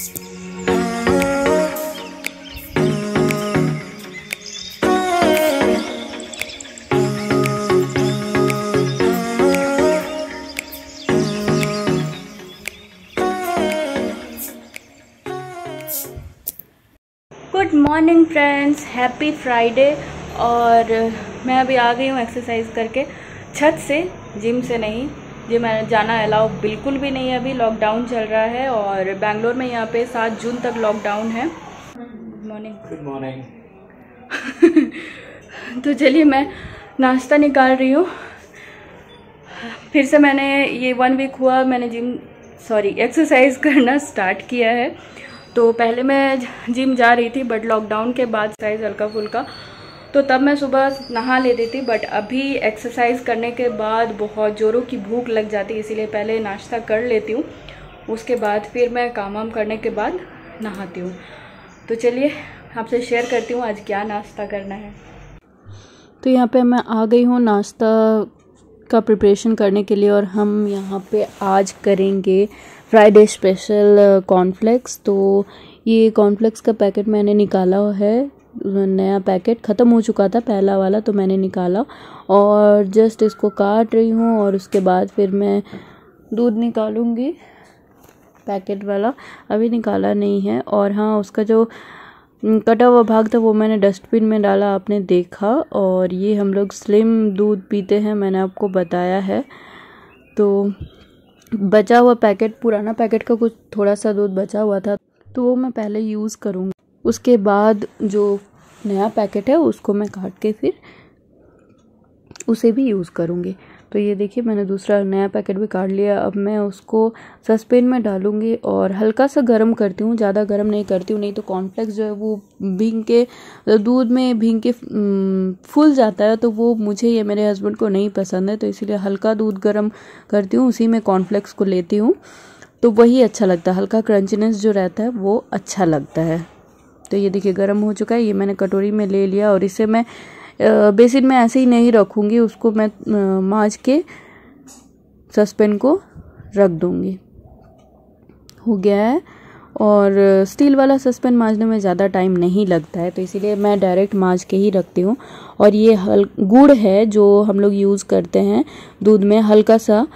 Good morning friends happy Friday और मैं अभी आ गई हूँ एक्सरसाइज करके। छत से जिम से नहीं। जिम जाना अलाउ बिल्कुल भी नहीं है अभी लॉकडाउन चल रहा है और बैंगलोर में यहाँ पे सात जून तक लॉकडाउन है। गुड मॉर्निंग गुड मॉर्निंग तो चलिए मैं नाश्ता निकाल रही हूँ। फिर से मैंने ये वन वीक हुआ मैंने जिम सॉरी एक्सरसाइज करना स्टार्ट किया है। तो पहले मैं जिम जा रही थी बट लॉकडाउन के बाद एक्सरसाइज हल्का फुल्का तो तब मैं सुबह नहा लेती थी बट अभी एक्सरसाइज करने के बाद बहुत ज़ोरों की भूख लग जाती है, इसीलिए पहले नाश्ता कर लेती हूँ। उसके बाद फिर मैं काम वाम करने के बाद नहाती हूँ। तो चलिए, आपसे शेयर करती हूँ आज क्या नाश्ता करना है। तो यहाँ पे मैं आ गई हूँ नाश्ता का प्रिपरेशन करने के लिए और हम यहाँ पे आज करेंगे फ्राइडे स्पेशल कॉर्नफ्लेक्स तो ये कॉर्नफ्लेक्स का पैकेट मैंने निकाला है। नया पैकेट ख़त्म हो चुका था, पहला वाला तो मैंने निकाला और जस्ट इसको काट रही हूँ और उसके बाद फिर मैं दूध निकालूँगी। पैकेट वाला अभी निकाला नहीं है और हाँ उसका जो कटा हुआ भाग था वो मैंने डस्टबिन में डाला, आपने देखा और ये हम लोग स्लिम दूध पीते हैं, मैंने आपको बताया है। तो बचा हुआ पैकेट, पुराना पैकेट का कुछ थोड़ा सा दूध बचा हुआ था तो वो मैं पहले यूज़ करूँगी। उसके बाद जो नया पैकेट है, उसको मैं काट के फिर उसे भी यूज़ करूँगी। तो ये देखिए, मैंने दूसरा नया पैकेट भी काट लिया। अब मैं उसको सस्पेन में डालूँगी और हल्का सा गर्म करती हूँ। ज़्यादा गर्म नहीं करती हूँ, नहीं तो कॉर्नफ्लेक्स जो है वो भींग के दूध में भींग के फूल जाता है तो वो मुझे ये मेरे हस्बैंड को नहीं पसंद है। तो इसीलिए हल्का दूध गर्म करती हूँ, उसी में कॉर्नफ्लेक्स को लेती हूँ। तो वही अच्छा लगता है, हल्का क्रंचनेस जो रहता है, वो अच्छा लगता है। तो ये देखिए, गर्म हो चुका है, ये मैंने कटोरी में ले लिया और इसे मैं बेसिन में ऐसे ही नहीं रखूँगी, उसको मैं माज के सस्पेन को रख दूँगी। हो गया है और स्टील वाला सस्पेन माजने में ज़्यादा टाइम नहीं लगता है तो इसीलिए मैं डायरेक्ट माज के ही रखती हूँ। और ये हल, गुड़ है जो हम लोग यूज़ करते हैं दूध में, हल्का सा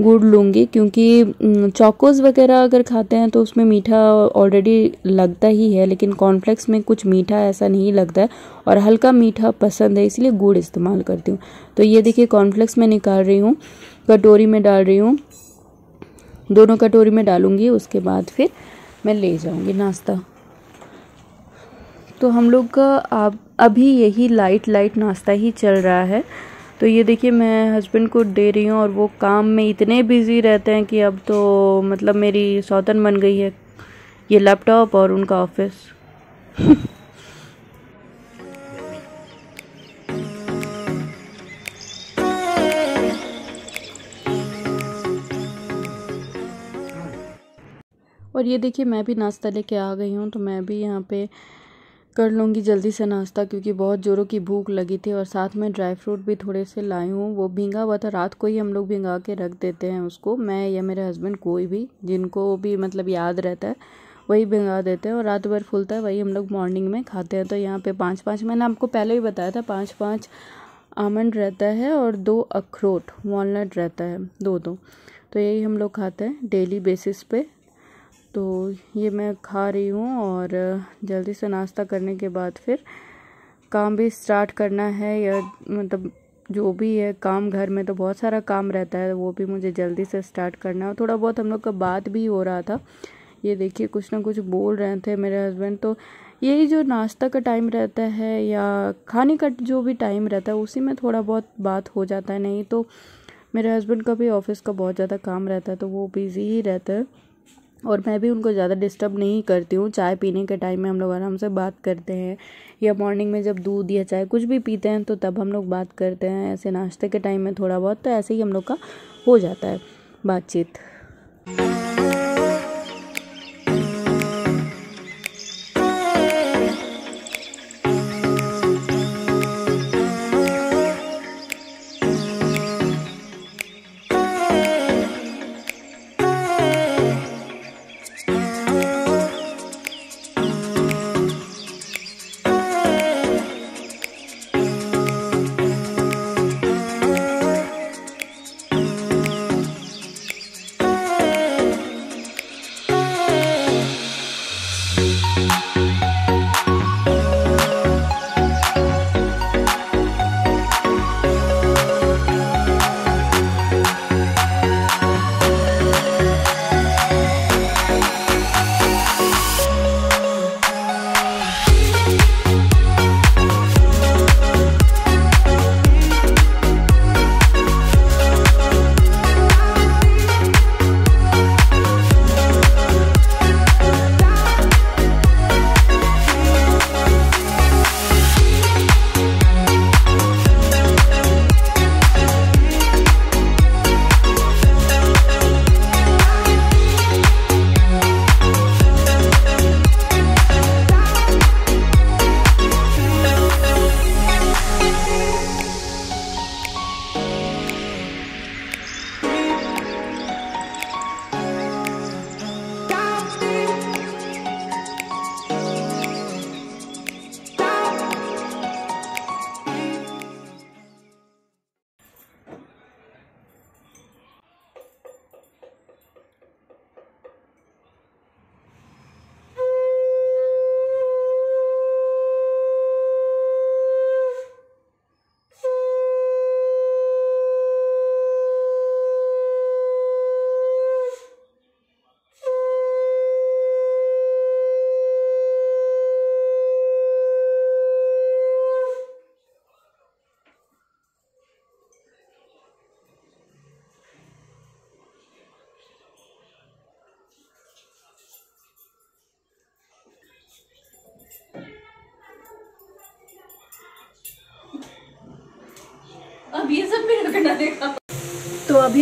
गुड़ लूँगी, क्योंकि चौकोस वगैरह अगर खाते हैं तो उसमें मीठा ऑलरेडी लगता ही है, लेकिन कॉर्नफ्लेक्स में कुछ मीठा ऐसा नहीं लगता है और हल्का मीठा पसंद है, इसलिए गुड़ इस्तेमाल करती हूँ। तो ये देखिए कॉर्नफ्लेक्स में निकाल रही हूँ, कटोरी में डाल रही हूँ, दोनों कटोरी में डालूँगी, उसके बाद फिर मैं ले जाऊँगी नाश्ता। तो हम लोग का अभी यही लाइट लाइट नाश्ता ही चल रहा है। तो ये देखिए, मैं हस्बैंड को दे रही हूँ और वो काम में इतने बिज़ी रहते हैं कि अब तो मतलब मेरी सौतन बन गई है, ये लैपटॉप और उनका ऑफ़िस और ये देखिए, मैं भी नाश्ता लेके आ गई हूँ तो मैं भी यहाँ पे कर लूँगी जल्दी से नाश्ता क्योंकि बहुत ज़ोरों की भूख लगी थी और साथ में ड्राई फ्रूट भी थोड़े से लाई हूँ। वो भींगा हुआ था, रात को ही हम लोग भिंगा के रख देते हैं उसको। मैं या मेरे हस्बैंड कोई भी, जिनको भी मतलब याद रहता है, वही भिंगा देते हैं और रात भर फूलता है, वही हम लोग मॉर्निंग में खाते हैं। तो यहाँ पे पाँच पाँच मैंने आपको पहले ही बताया था पाँच पाँच आमंड रहता है और दो अखरोट वॉलनट रहता है दो दो तो यही हम लोग खाते हैं डेली बेसिस पे। तो ये मैं खा रही हूँ और जल्दी से नाश्ता करने के बाद फिर काम भी स्टार्ट करना है या मतलब जो भी है काम घर में तो बहुत सारा काम रहता है, वो भी मुझे जल्दी से स्टार्ट करना है। थोड़ा बहुत हम लोग का बात भी हो रहा था। ये देखिए कुछ ना कुछ बोल रहे थे मेरे हस्बैंड तो यही जो नाश्ता का टाइम रहता है या खाने का जो भी टाइम रहता है, उसी में थोड़ा बहुत बात हो जाता है। नहीं तो मेरे हस्बैंड का भी ऑफ़िस का बहुत ज़्यादा काम रहता है तो वो बिज़ी ही रहता है। और मैं भी उनको ज़्यादा डिस्टर्ब नहीं करती हूँ। चाय पीने के टाइम में हम लोग आराम से बात करते हैं या मॉर्निंग में जब दूध या चाय कुछ भी पीते हैं तो तब हम लोग बात करते हैं। ऐसे नाश्ते के टाइम में थोड़ा बहुत तो ऐसे ही हम लोग का हो जाता है बातचीत।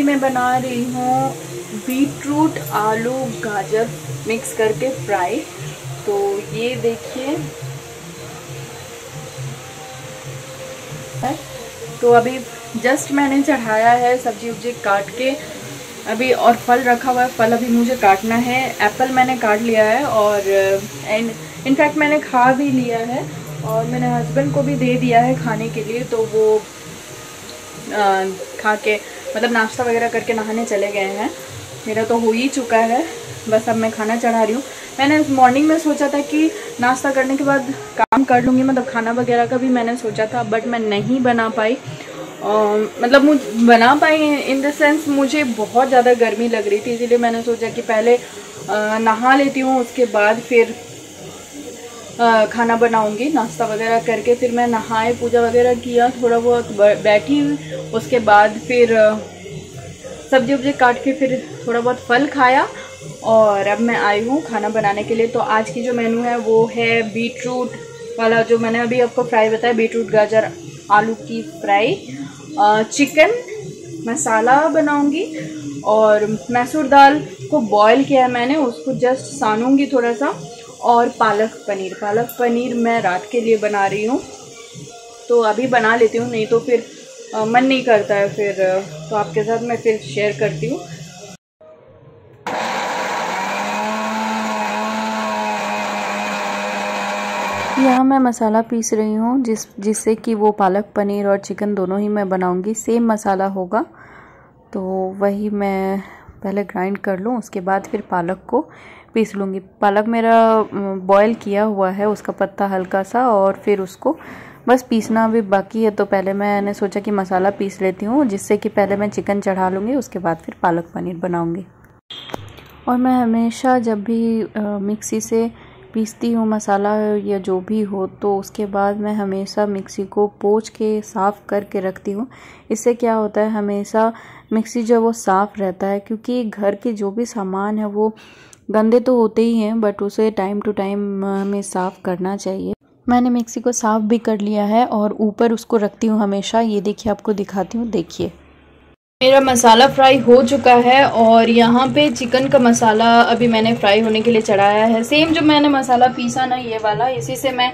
मैं बना रही हूँ बीट रूट आलू गाजर मिक्स करके फ्राई। तो ये देखिए। तो अभी जस्ट मैंने चढ़ाया है सब्ज़ी उब्जी काट के। अभी और फल रखा हुआ है फल अभी मुझे काटना है। एप्पल मैंने काट लिया है और एंड इनफैक्ट मैंने खा भी लिया है और मैंने हस्बैंड को भी दे दिया है खाने के लिए तो वो आ, खा के मतलब नाश्ता वगैरह करके नहाने चले गए हैं। मेरा तो हो ही चुका है। बस अब मैं खाना चढ़ा रही हूँ। मैंने मॉर्निंग में सोचा था कि नाश्ता करने के बाद काम कर लूँगी मतलब खाना वगैरह का भी मैंने सोचा था बट मैं नहीं बना पाई। मतलब मुझ, बना पाई इन द सेंस मुझे बहुत ज़्यादा गर्मी लग रही थी, इसीलिए मैंने सोचा कि पहले नहा लेती हूँ, उसके बाद फिर खाना बनाऊँगी, नाश्ता वगैरह करके, फिर मैं नहाए, पूजा वगैरह किया, थोड़ा बहुत बैठी उसके बाद फिर सब्ज़ी उब्जी काट के फिर थोड़ा बहुत फल खाया, और अब मैं आई हूँ खाना बनाने के लिए। तो आज की जो मेनू है, वो है बीट रूट वाला जो मैंने अभी आपको फ्राई बताया बीट रूट गाजर, आलू की फ्राई चिकन मसाला बनाऊँगी, और मैसूर दाल को बॉईल किया है मैंने, उसको जस्ट सानूँगी थोड़ा सा। और पालक पनीर। पालक पनीर मैं रात के लिए बना रही हूँ तो अभी बना लेती हूँ नहीं तो फिर आ, मन नहीं करता है फिर तो आपके साथ मैं फिर शेयर करती हूँ। यहाँ मैं मसाला पीस रही हूँ जिस जिससे कि वो पालक पनीर और चिकन दोनों ही मैं बनाऊँगी। सेम मसाला होगा तो वही मैं पहले ग्राइंड कर लूँ उसके बाद फिर पालक को पीस लूँगी। पालक मेरा बॉयल किया हुआ है, उसका पत्ता हल्का सा और फिर उसको बस पीसना अभी बाकी है तो पहले मैंने सोचा कि मसाला पीस लेती हूँ, जिससे कि पहले मैं चिकन चढ़ा लूँगी, उसके बाद फिर पालक पनीर बनाऊँगी। और मैं हमेशा जब भी मिक्सी से पीसती हूँ मसाला या जो भी हो तो उसके बाद मैं हमेशा मिक्सी को पोछ के साफ़ करके रखती हूँ। इससे क्या होता है, हमेशा मिक्सी जो वो साफ़ रहता है, क्योंकि घर के जो भी सामान है, वो गंदे तो होते ही हैं बट उसे टाइम टू टाइम हमें साफ़ करना चाहिए। मैंने मिक्सी को साफ़ भी कर लिया है और ऊपर उसको रखती हूँ हमेशा। ये देखिए, आपको दिखाती हूँ। देखिए। मेरा मसाला फ्राई हो चुका है और यहाँ पे चिकन का मसाला अभी मैंने फ्राई होने के लिए चढ़ाया है। सेम जो मैंने मसाला पीसा ना, ये वाला, इसी से मैं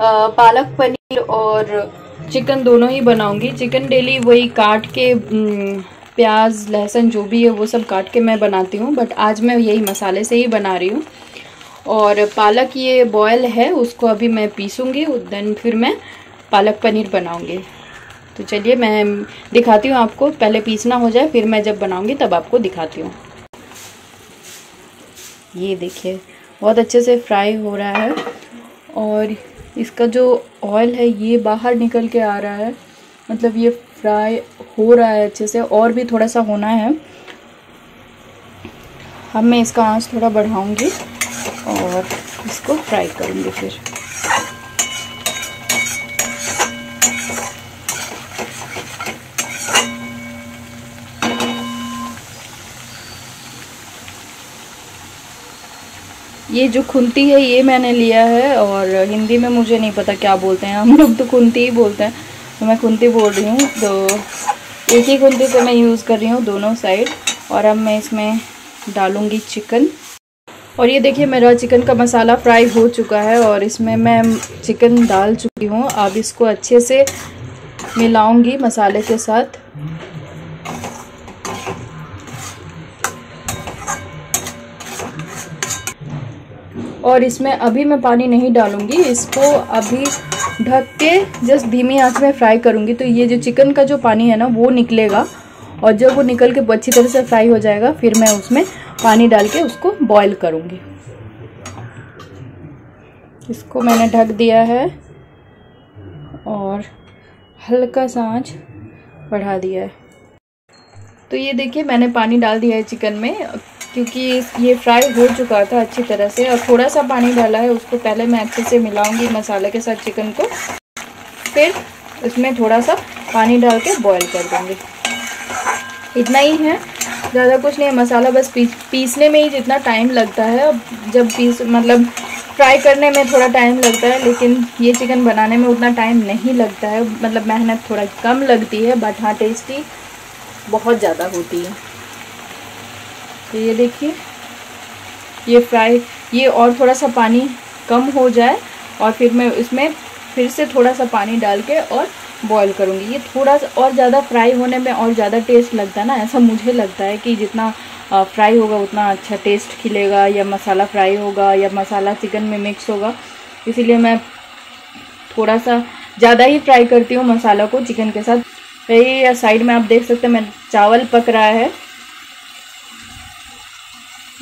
पालक पनीर और चिकन दोनों ही बनाऊँगी। चिकन डेली वही काट के प्याज, लहसुन, जो भी है, वो सब काट के मैं बनाती हूँ बट आज मैं यही मसाले से ही बना रही हूँ। और पालक ये बॉयल है, उसको अभी मैं पीसूँगी देन फिर मैं पालक पनीर बनाऊँगी। तो चलिए, मैं दिखाती हूँ आपको, पहले पीसना हो जाए, फिर मैं जब बनाऊँगी, तब आपको दिखाती हूँ। ये देखिए, बहुत अच्छे से फ्राई हो रहा है, और इसका जो ऑयल है, ये बाहर निकल के आ रहा है। मतलब ये फ्राई हो रहा है अच्छे से, और भी थोड़ा सा होना है। अब मैं इसका आँच थोड़ा बढ़ाऊँगी और इसको फ्राई करूँगी फिर। ये जो खुंती है, ये मैंने लिया है और हिंदी में मुझे नहीं पता क्या बोलते हैं। हम लोग तो खुंती ही बोलते हैं। तो मैं कुंती बोल रही हूँ तो एक ही कुंती से मैं यूज़ कर रही हूँ दोनों साइड और अब मैं इसमें डालूँगी चिकन और ये देखिए, मेरा चिकन का मसाला फ्राई हो चुका है और इसमें मैं चिकन डाल चुकी हूँ। अब इसको अच्छे से मिलाऊँगी मसाले के साथ। और इसमें अभी मैं पानी नहीं डालूँगी, इसको अभी ढक के जस्ट धीमी आँच में फ्राई करूँगी। तो ये जो चिकन का जो पानी है ना, वो निकलेगा और जब वो निकल के अच्छी तरह से फ्राई हो जाएगा, फिर मैं उसमें पानी डाल के उसको बॉईल करूँगी। इसको मैंने ढक दिया है और हल्का सा आँच बढ़ा दिया है। तो ये देखिए, मैंने पानी डाल दिया है चिकन में। क्योंकि ये फ्राई हो चुका था अच्छी तरह से और थोड़ा सा पानी डाला है, उसको पहले मैं अच्छे से मिलाऊँगी मसाले के साथ चिकन को। फिर इसमें थोड़ा सा पानी डाल के बॉयल कर दूँगी। इतना ही है। ज़्यादा कुछ नहीं है। मसाला बस पीस, पीसने में ही जितना टाइम लगता है। जब पीस मतलब फ्राई करने में थोड़ा टाइम लगता है, लेकिन ये चिकन बनाने में उतना टाइम नहीं लगता है। मतलब मेहनत थोड़ा कम लगती है बट हाँ टेस्टी बहुत ज़्यादा होती है। तो ये देखिए, ये फ्राई, ये और थोड़ा सा पानी कम हो जाए और फिर मैं इसमें फिर से थोड़ा सा पानी डाल के और बॉईल करूँगी। ये थोड़ा सा और ज़्यादा फ्राई होने में और ज़्यादा टेस्ट लगता है ना, ऐसा मुझे लगता है कि जितना फ्राई होगा उतना अच्छा टेस्ट खिलेगा या मसाला फ्राई होगा या मसाला चिकन में मिक्स होगा। इसीलिए मैं थोड़ा सा ज़्यादा ही फ्राई करती हूँ मसाला को चिकन के साथ। ये साइड में आप देख सकते हैं, मैं चावल पक रहा है।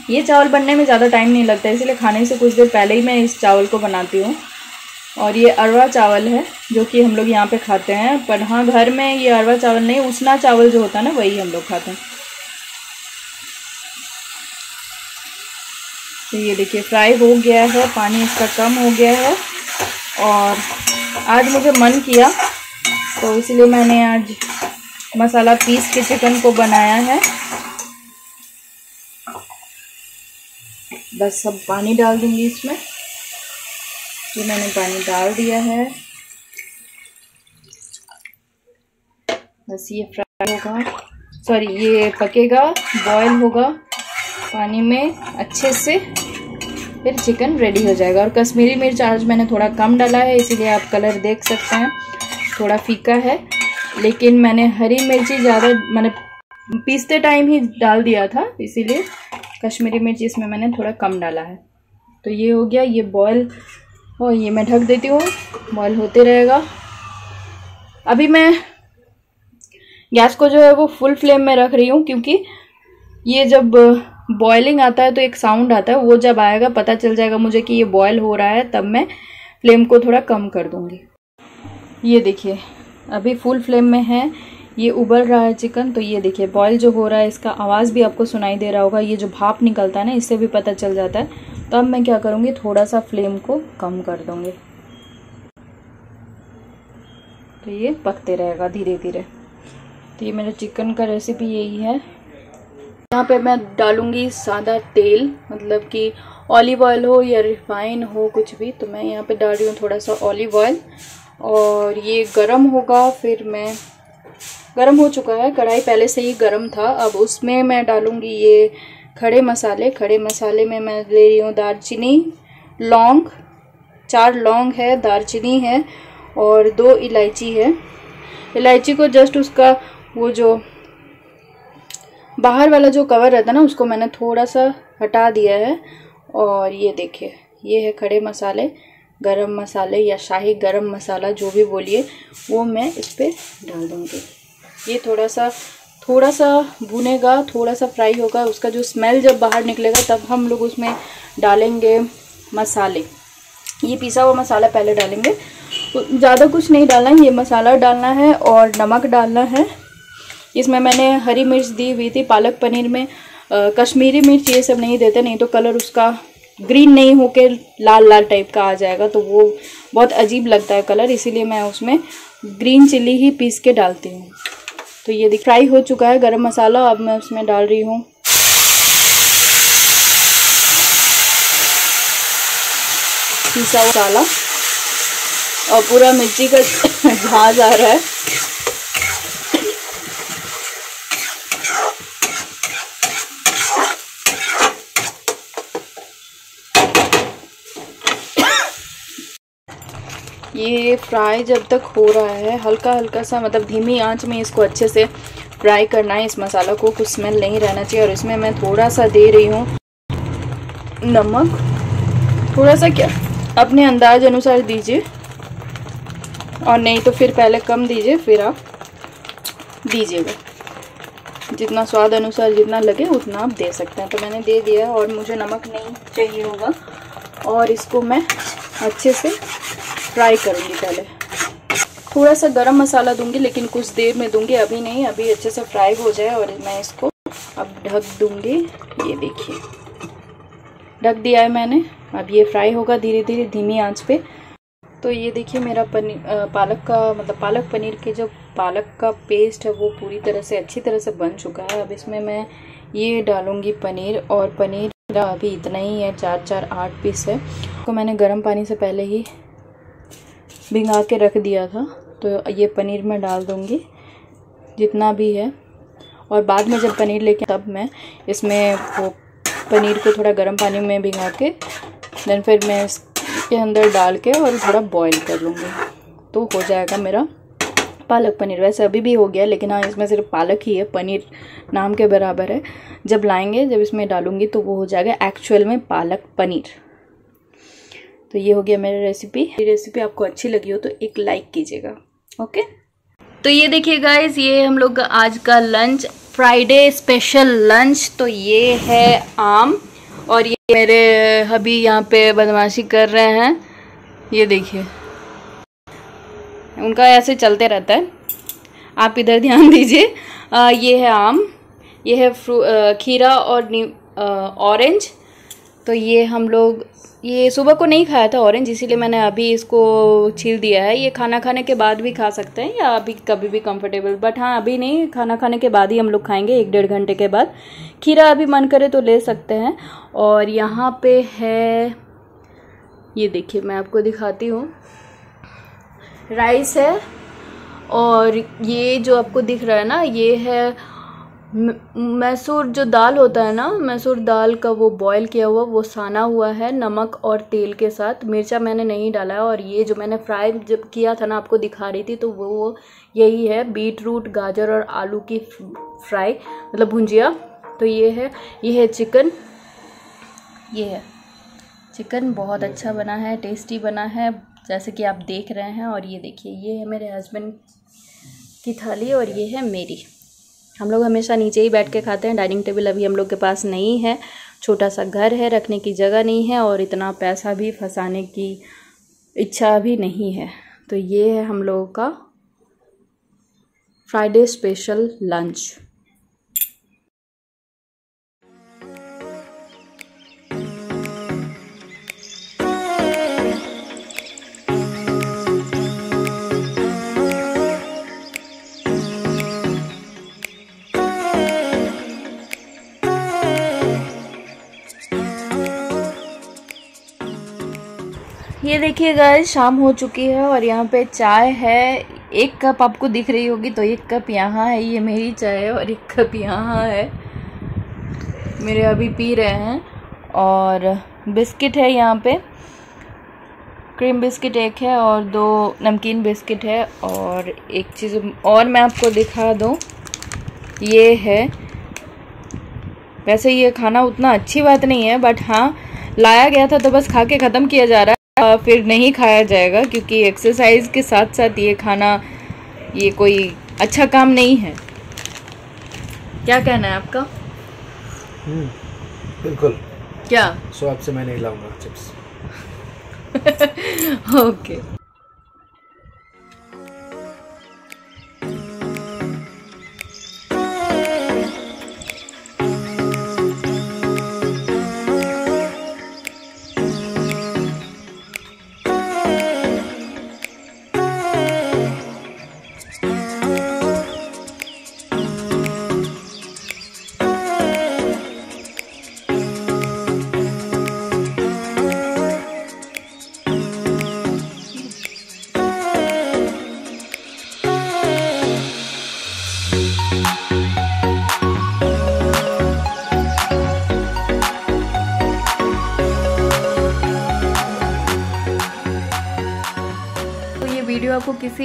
ये चावल बनने में ज़्यादा टाइम नहीं लगता, इसलिए खाने से कुछ देर पहले ही मैं इस चावल को बनाती हूँ। और ये अरवा चावल है, जो कि हम लोग यहाँ पे खाते हैं, पर हाँ घर में ये अरवा चावल नहीं उसना चावल जो होता है ना, वही हम लोग खाते हैं। तो ये देखिए फ्राई हो गया है, पानी इसका कम हो गया है, और आज मुझे मन किया तो इसलिए मैंने आज मसाला पीस के चिकन को बनाया है। बस अब पानी डाल दूँगी इसमें। ये मैंने पानी डाल दिया है। बस ये फ्राई होगा। सॉरी, ये पकेगा, बॉयल होगा पानी में अच्छे से। फिर चिकन रेडी हो जाएगा। और कश्मीरी मिर्च आज मैंने थोड़ा कम डाला है, इसीलिए आप कलर देख सकते हैं। थोड़ा फीका है। लेकिन मैंने हरी मिर्ची ज़्यादा, मैंने पीसते टाइम ही डाल दिया था, इसीलिए कश्मीरी मिर्च इसमें मैंने थोड़ा कम डाला है। तो ये हो गया, ये बॉयल और ये मैं ढक देती हूँ। बॉयल होते रहेगा। अभी मैं गैस को जो है वो फुल फ्लेम में रख रही हूँ, क्योंकि ये जब बॉयलिंग आता है तो एक साउंड आता है, वो जब आएगा, पता चल जाएगा मुझे कि ये बॉयल हो रहा है, तब मैं फ्लेम को थोड़ा कम कर दूँगी। ये देखिए, अभी फुल फ्लेम में है। ये उबल रहा है चिकन तो ये देखिए बॉयल जो हो रहा है, इसका आवाज़ भी आपको सुनाई दे रहा होगा। ये जो भाप निकलता है ना, इससे भी पता चल जाता है। तो अब मैं क्या करूँगी थोड़ा सा फ्लेम को कम कर दूँगी। तो ये पकते रहेगा धीरे धीरे तो ये मेरा चिकन का रेसिपी यही है। यहाँ पे मैं डालूँगी सादा तेल मतलब कि ऑलिव ऑयल हो या रिफाइन हो, कुछ भी। तो मैं यहाँ पे डाल रही हूँ थोड़ा सा ऑलिव ऑयल और ये गरम होगा, फिर मैं गरम हो चुका है। कढ़ाई पहले से ही गरम था। अब उसमें मैं डालूँगी ये खड़े मसाले। खड़े मसाले में मैं ले रही हूँ दालचीनी, लौंग, चार लौंग है, दालचीनी है और दो इलायची है। इलायची को जस्ट उसका वो जो बाहर वाला जो कवर रहता ना, उसको मैंने थोड़ा सा हटा दिया है। और ये देखिए, ये है खड़े मसाले, गरम मसाले या शाही गरम मसाला जो भी बोलिए, वो मैं इस पर डाल दूँगी। ये थोड़ा सा थोड़ा सा भुनेगा थोड़ा सा फ्राई होगा उसका जो स्मेल जब बाहर निकलेगा तब हम लोग उसमें डालेंगे मसाले। ये पिसा हुआ मसाला पहले डालेंगे। ज़्यादा कुछ नहीं डालना है ये मसाला डालना है और नमक डालना है। इसमें मैंने हरी मिर्च दी हुई थी पालक पनीर में आ, कश्मीरी मिर्च ये सब नहीं देते नहीं तो कलर उसका ग्रीन नहीं होके लाल लाल टाइप का आ जाएगा तो वो बहुत अजीब लगता है कलर इसीलिए मैं उसमें ग्रीन चिल्ली ही पीस के डालती हूँ। तो ये फ्राई हो चुका है, गरम मसाला, अब मैं उसमें डाल रही हूँ। पीसा मसाला। और पूरा मिर्ची का झाज आ रहा है। ये फ्राई जब तक हो रहा है हल्का हल्का सा मतलब धीमी आँच में इसको अच्छे से फ्राई करना है। इस मसाला को कुछ स्मेल नहीं रहना चाहिए और इसमें मैं थोड़ा सा दे रही हूँ नमक। थोड़ा सा क्या? अपने अंदाज अनुसार दीजिए। और नहीं तो फिर पहले कम दीजिए, फिर आप दीजिएगा। जितना स्वाद अनुसार जितना लगे, उतना आप दे सकते हैं। तो मैंने दे दिया और मुझे नमक नहीं चाहिए होगा। और इसको मैं अच्छे से फ्राई करूँगी पहले। थोड़ा सा गरम मसाला दूँगी, लेकिन कुछ देर में दूँगी, अभी नहीं, अभी अच्छे से फ्राई हो जाए और मैं इसको अब ढक दूँगी। ये देखिए। ढक दिया है मैंने। अब ये फ्राई होगा धीरे धीरे धीमी आँच पे। तो ये देखिए मेरा पनीर पालक का मतलब पालक पनीर के जो पालक का पेस्ट है, वो पूरी तरह से, अच्छी तरह से बन चुका है। अब इसमें मैं ये डालूँगी पनीर और पनीर अभी इतना ही है चार चार आठ पीस है। तो मैंने गर्म पानी से पहले ही भिंगा के रख दिया था। तो ये पनीर मैं डाल दूँगी, जितना भी है। और बाद में जब पनीर लेके तब मैं इसमें वो पनीर को थोड़ा गर्म पानी में भिंगा के देन फिर मैं इसके अंदर डाल के और थोड़ा बॉईल कर लूँगी। तो हो जाएगा मेरा पालक पनीर। वैसे अभी भी हो गया, लेकिन हाँ इसमें सिर्फ़ पालक ही है, पनीर नाम के बराबर है। जब लाएँगे, जब इसमें डालूँगी तो वो हो जाएगा एक्चुअल में पालक पनीर। तो ये हो गया मेरा रेसिपी ये रेसिपी आपको अच्छी लगी हो तो एक लाइक कीजिएगा ओके तो ये देखिए गाइज़ ये हम लोग का आज का लंच फ्राइडे स्पेशल लंच तो ये है आम और ये मेरे हबी यहाँ पे बदमाशी कर रहे हैं। ये देखिए, उनका ऐसे चलते रहता है। आप इधर ध्यान दीजिए। ये है आम, ये है फ्रू खीरा और ऑरेंज तो ये हम लोग, ये सुबह को नहीं खाया था ऑरेंज इसीलिए मैंने अभी इसको छील दिया है। ये खाना खाने के बाद भी खा सकते हैं या अभी कभी भी कंफर्टेबल बट हाँ अभी नहीं, खाना खाने के बाद ही हम लोग खाएँगे, एक डेढ़ घंटे के बाद। खीरा अभी मन करे तो ले सकते हैं। और यहाँ पे है, ये देखिए, मैं आपको दिखाती हूँ। राइस है, और ये जो आपको दिख रहा है ना, ये है मैसूर जो दाल होता है ना, मैसूर दाल का वो बॉईल किया हुआ, वो साना हुआ है नमक और तेल के साथ। मिर्चा मैंने नहीं डाला है और ये जो मैंने फ्राई जब किया था ना, आपको दिखा रही थी तो वो वो यही है बीट रूट गाजर और आलू की फ्राई मतलब भुंजिया। तो ये है ये है चिकन ये है। चिकन बहुत अच्छा बना है टेस्टी बना है, जैसे कि आप देख रहे हैं और ये देखिए, ये है मेरे हस्बैंड की थाली और ये है मेरी। हम लोग हमेशा नीचे ही बैठ के खाते हैं। डाइनिंग टेबल अभी हम लोग के पास नहीं है। छोटा सा घर है, रखने की जगह नहीं है और इतना पैसा भी फंसाने की इच्छा भी नहीं है। तो ये है हम लोगों का फ्राइडे स्पेशल लंच देखिए गाय शाम हो चुकी है और यहाँ पे चाय है। एक कप आपको दिख रही होगी तो एक कप यहाँ है, ये मेरी चाय है और एक कप यहाँ है। मेरे अभी पी रहे हैं और बिस्किट है यहाँ पे। क्रीम बिस्किट एक है और दो नमकीन बिस्किट है और एक चीज़ और मैं आपको दिखा दूँ। ये है। वैसे ये खाना उतना अच्छी बात नहीं है बट हाँ लाया गया था तो बस खा के ख़त्म किया जा रहा है। फिर नहीं खाया जाएगा क्योंकि एक्सरसाइज के साथ साथ ये खाना ये कोई अच्छा काम नहीं है। क्या कहना है आपका? हम्म, बिल्कुल। क्या? सो आपसे मैं नहीं लाऊँगा चिप्स। ओके। वीडियो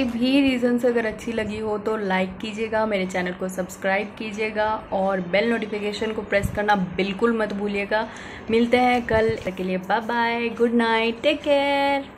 भी रीज़न से अगर अच्छी लगी हो तो लाइक कीजिएगा, मेरे चैनल को सब्सक्राइब कीजिएगा और बेल नोटिफिकेशन को प्रेस करना बिल्कुल मत भूलिएगा। मिलते हैं कल के लिए bye bye good night take care